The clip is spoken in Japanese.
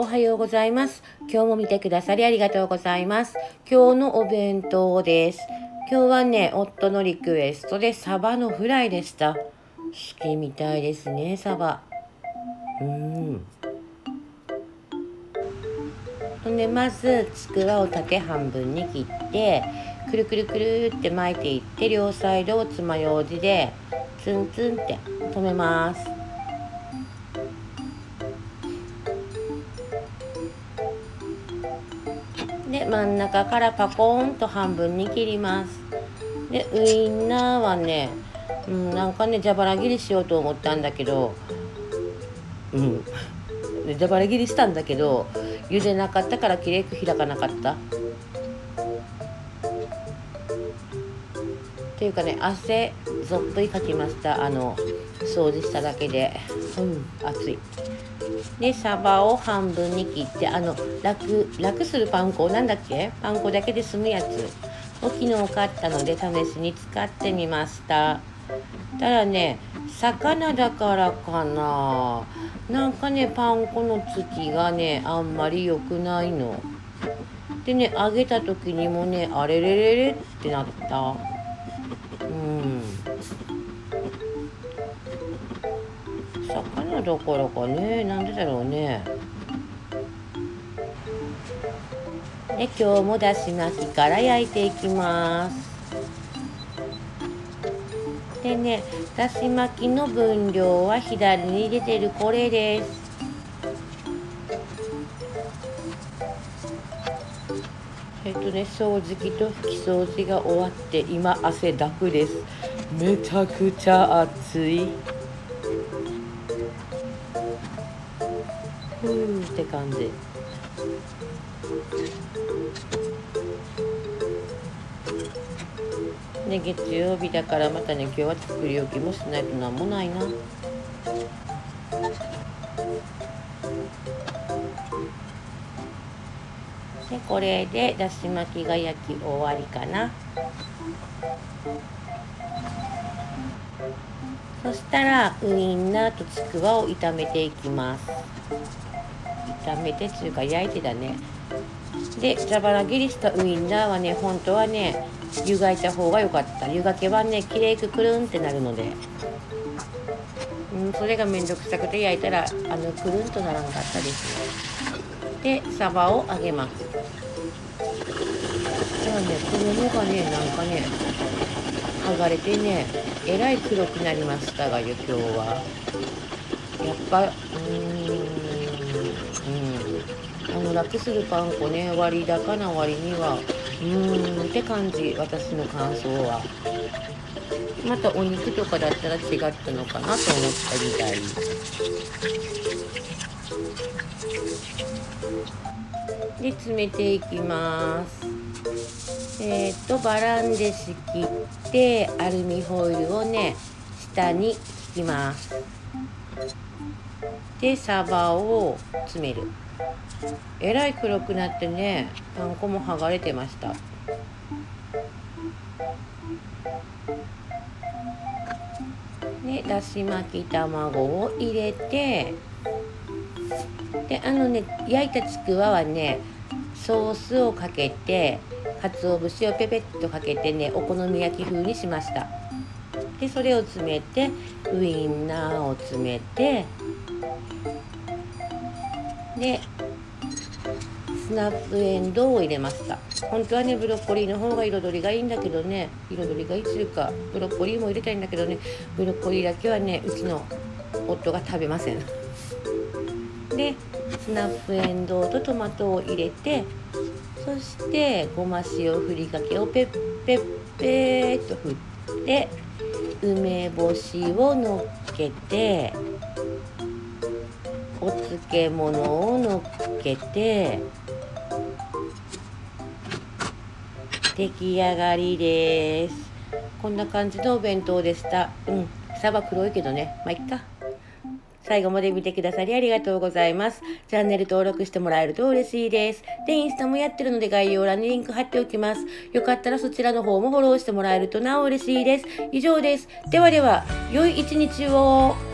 おはようございます。今日も見てくださりありがとうございます。今日のお弁当です。今日はね夫のリクエストでサバのフライでした。好きみたいですねサバ。うん。でまずちくわを縦半分に切ってくるくるくるって巻いていって両サイドを爪楊枝でツンツンって止めます。で真ん中からパコーンと半分に切ります。でウインナーはね、うん、なんかね蛇腹切りしようと思ったんだけどうん。蛇腹切りしたんだけど茹でなかったからきれいく開かなかった。っていうかね汗ぞっといかきました。あの掃除しただけで。うん熱い。でサバを半分に切ってあの楽楽するパン粉なんだっけ？パン粉だけで済むやつ。を昨日買ったので試しに使ってみました。ただね魚だからかな。なんかねパン粉のつきがねあんまり良くないの。でね揚げた時にもねあれれれれってなった。うん。魚だからかね。なんでだろうね。で今日もだし巻きから焼いていきます。でねだし巻きの分量は左に出てるこれです。えっとね掃除機と拭き掃除が終わって今汗だくです。めちゃくちゃ暑い。ふーって感じ。ね月曜日だからまたね今日は作り置きもしないとなんもないな。でこれでだし巻きが焼き終わりかな。そしたらウインナーとちくわを炒めていきます。炒めてっていうか焼いてだね。で蛇腹切りしたウインナーはね本当はね湯がいた方が良かった。湯がけはねきれいくくるんってなるので。うんそれがめんどくさくて焼いたらあのくるんとならんかったです。でサバを揚げます。じゃあね衣がねなんかね剥がれてねえらい黒くなりましたがよ今日は。やっぱうーん。うん。あの楽するパン粉ね割高な割にはうーんって感じ私の感想は。またお肉とかだったら違ったのかなと思ったみたい。で詰めていきます。えっ、とバランで仕切ってアルミホイルをね下に引きます。でサバを詰める。えらい黒くなってねパン粉も剥がれてました。でだし巻き卵を入れてであのね焼いたちくわはねソースをかけて鰹節をペペッとかけてねお好み焼き風にしました。でそれを詰めてウインナーを詰めてでスナップエンドウを入れました。本当はねブロッコリーの方が彩りがいいんだけどね。彩りがいいというかブロッコリーも入れたいんだけどね。ブロッコリーだけはねうちの夫が食べません。でスナップエンドウとトマトを入れてそしてごま塩ふりかけをペッペッペーと振って梅干しをのっけてお漬物をのっけて出来上がりですこんな感じのお弁当でしたうんサバ黒いけどねまあいっか最後まで見てくださりありがとうございます。チャンネル登録してもらえると嬉しいです。で、インスタもやってるので概要欄にリンク貼っておきます。よかったらそちらの方もフォローしてもらえるとなお嬉しいです。以上です。ではでは、良い一日を。